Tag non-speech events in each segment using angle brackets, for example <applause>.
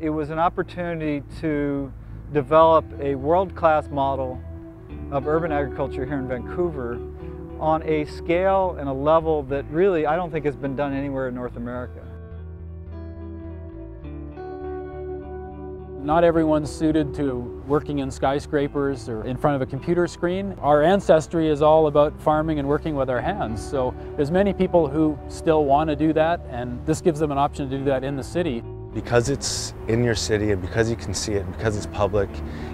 It was an opportunity to develop a world-class model of urban agriculture here in Vancouver on a scale and a level that really I don't think has been done anywhere in North America. Not everyone's suited to working in skyscrapers or in front of a computer screen. Our ancestry is all about farming and working with our hands. So there's many people who still want to do that and this gives them an option to do that in the city. Because it's in your city and because you can see it, and because it's public,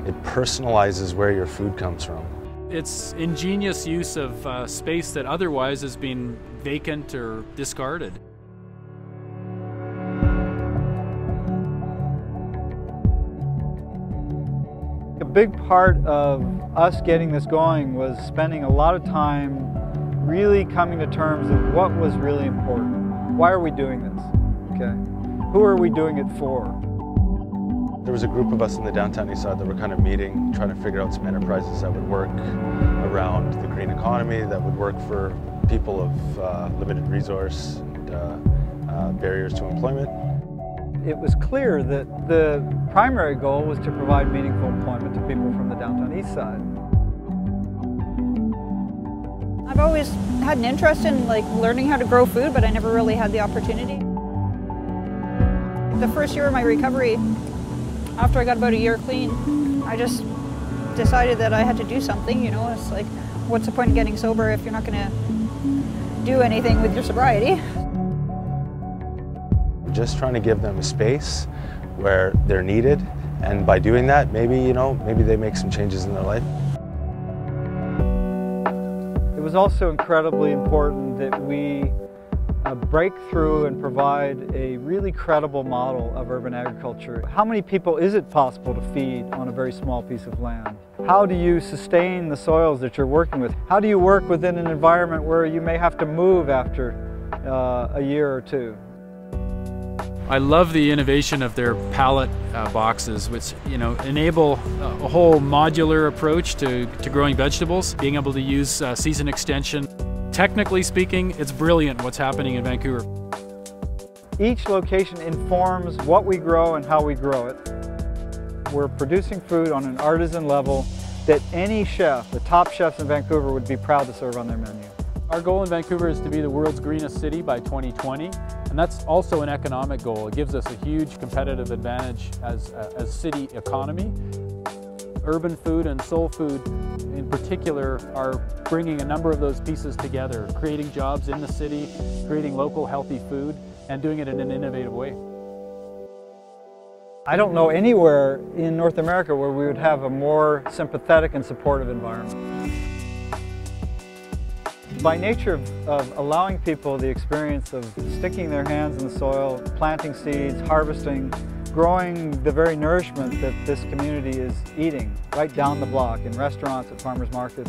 it personalizes where your food comes from. It's ingenious use of uh, space that otherwise has been vacant or discarded. A big part of us getting this going was spending a lot of time really coming to terms of what was really important. Why are we doing this? Okay. Who are we doing it for? There was a group of us in the downtown east side that were kind of meeting, trying to figure out some enterprises that would work around the green economy, that would work for people of uh, limited resource and uh, uh, barriers to employment. It was clear that the primary goal was to provide meaningful employment to people from the downtown east side. I've always had an interest in like learning how to grow food, but I never really had the opportunity. The first year of my recovery, after I got about a year clean, I just decided that I had to do something, you know, it's like, what's the point of getting sober if you're not gonna do anything with your sobriety? Just trying to give them a space where they're needed, and by doing that, maybe, you know, maybe they make some changes in their life. It was also incredibly important that we uh, break through and provide a really credible model of urban agriculture. How many people is it possible to feed on a very small piece of land? How do you sustain the soils that you're working with? How do you work within an environment where you may have to move after uh, a year or two? I love the innovation of their pallet uh, boxes, which you know enable a whole modular approach to, to growing vegetables, being able to use uh, season extension Technically speaking, it's brilliant what's happening in Vancouver. Each location informs what we grow and how we grow it. We're producing food on an artisan level that any chef, the top chefs in Vancouver, would be proud to serve on their menu. Our goal in Vancouver is to be the world's greenest city by 2020, and that's also an economic goal. It gives us a huge competitive advantage as uh, a city economy urban food and Sole Food in particular are bringing a number of those pieces together, creating jobs in the city, creating local healthy food, and doing it in an innovative way. I don't know anywhere in North America where we would have a more sympathetic and supportive environment. By nature of, of, allowing people the experience of sticking their hands in the soil, planting seeds, harvesting, growing the very nourishment that this community is eating right down the block in restaurants, at farmers markets.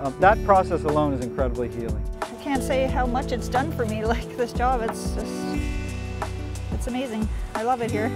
Uh, that process alone is incredibly healing. I can't say how much it's done for me, <laughs> like this job, it's just, it's amazing. I love it here.